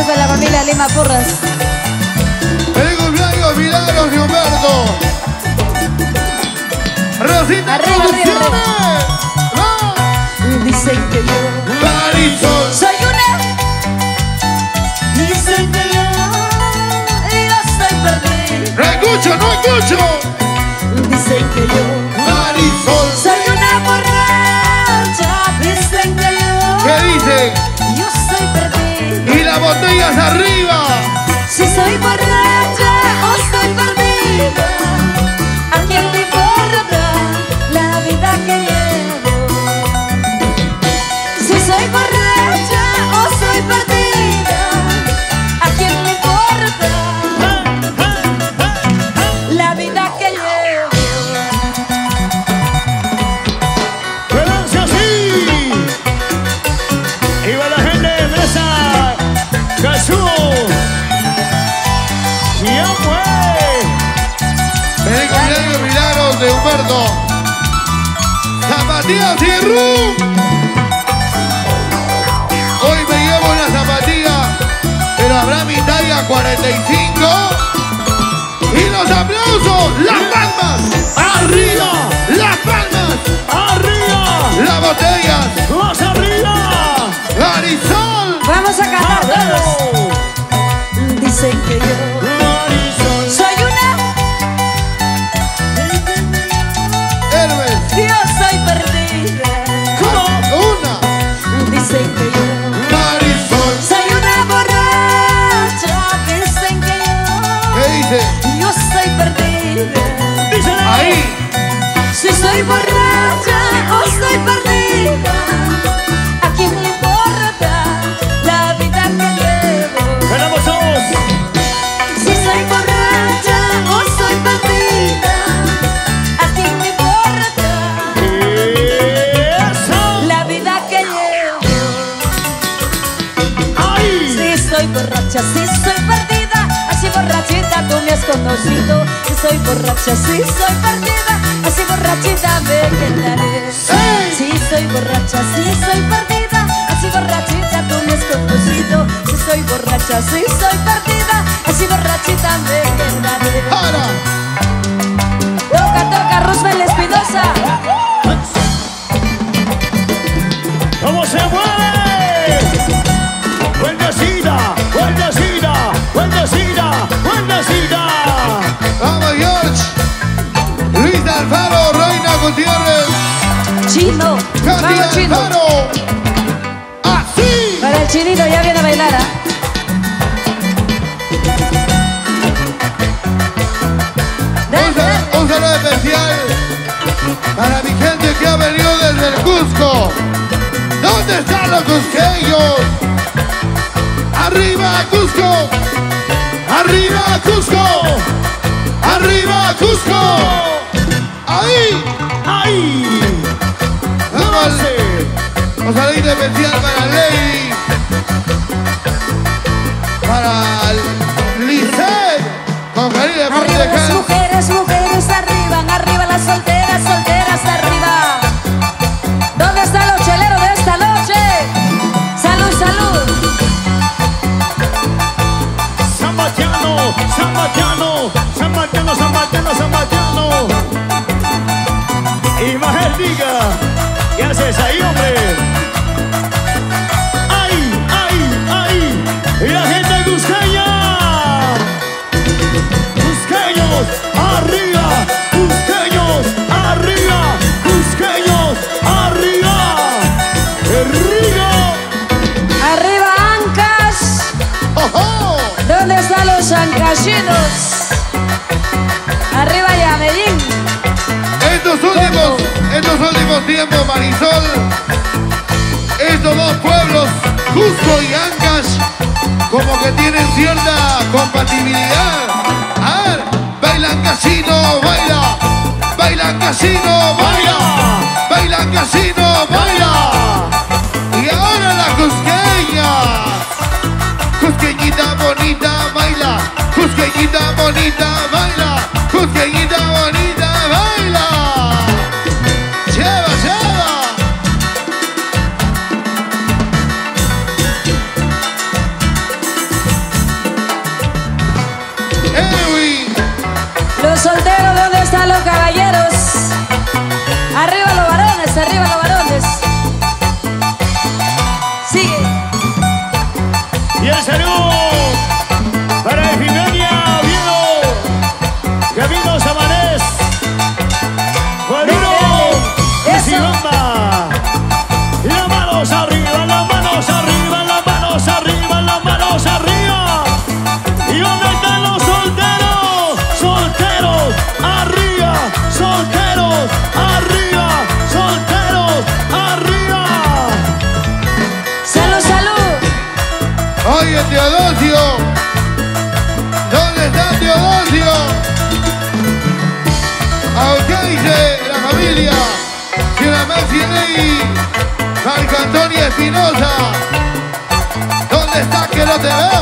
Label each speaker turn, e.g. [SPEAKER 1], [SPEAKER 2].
[SPEAKER 1] Gracias a la familia Lima Porras.
[SPEAKER 2] ¡Feliz cumpleaños, Milagros Humberto! ¡Rosita
[SPEAKER 1] Arriba. Dicen que yo
[SPEAKER 2] Marisol.
[SPEAKER 1] soy una. Dicen que yo, yo perdida.
[SPEAKER 2] ¡No escucho, no escucho! Botellas arriba. Humberto! ¡Zapatillas y rum! Hoy me llevo una zapatilla, pero habrá mi talla 45. ¡Y los aplausos! ¡Las palmas! ¡Arriba! ¡Las palmas!
[SPEAKER 3] ¡Arriba!
[SPEAKER 2] ¡Las botellas!
[SPEAKER 3] ¡Más arriba!
[SPEAKER 1] Vamos
[SPEAKER 2] ¡Marisol!
[SPEAKER 1] a cantar.
[SPEAKER 3] ¡Vamos!
[SPEAKER 1] Dicen que yo soy borracha Si soy borracha, si soy perdida, así borrachita me quedaré. Si soy borracha, si soy perdida, así borrachita tú me has conocido. Si soy borracha, si soy perdida, así borrachita me quedaré.
[SPEAKER 2] ¡Para!
[SPEAKER 1] Toca, toca, Roosevelt Espinosa.
[SPEAKER 3] ¿Cómo se mueve?
[SPEAKER 2] ¡Así!
[SPEAKER 1] Para el chinito ya viene a bailar. ¿ah?
[SPEAKER 2] Un saludo especial para mi gente que ha venido desde el Cusco. ¿Dónde están los cusqueños? ¡Arriba, Cusco! ¡Arriba, Cusco! ¡Arriba, Cusco! ¡Ahí! Saludo especial para Lady. Para Lisette. Con cariño de parte
[SPEAKER 1] Arriba
[SPEAKER 2] de
[SPEAKER 1] las mujeres, mujeres arriba, arriba las solteras, solteras arriba. ¿Dónde están los cheleros de esta noche? Salud, salud.
[SPEAKER 3] ¡Zambatiano! ¡Zambatiano! ¡Zambatiano! ¡Zambatiano! ¡Zambatiano! Y más el diga. ¿Qué haces ahí, hombre? ¡Ay! ¡Ay! ¡Ay! ¡Y la gente cusqueña! ¡Cusqueños! ¡Arriba! ¡Cusqueños! ¡Arriba! ¡Cusqueños! ¡Arriba! ¡Rigo!
[SPEAKER 1] Arriba Ancas.
[SPEAKER 2] ¡Ojo!
[SPEAKER 1] ¿Dónde están los ancasinos?
[SPEAKER 2] Estos últimos, estos últimos tiempos, Marisol, estos dos pueblos, Cusco y Ancash, como que tienen cierta compatibilidad. A ver, bailan casino, baila, bailan casino, baila, bailan casino, baila. Y ahora la cusqueña, cusqueñita bonita, baila, cusqueñita bonita, baila,
[SPEAKER 3] esa manera. ¿Dónde
[SPEAKER 2] estás que no te veo?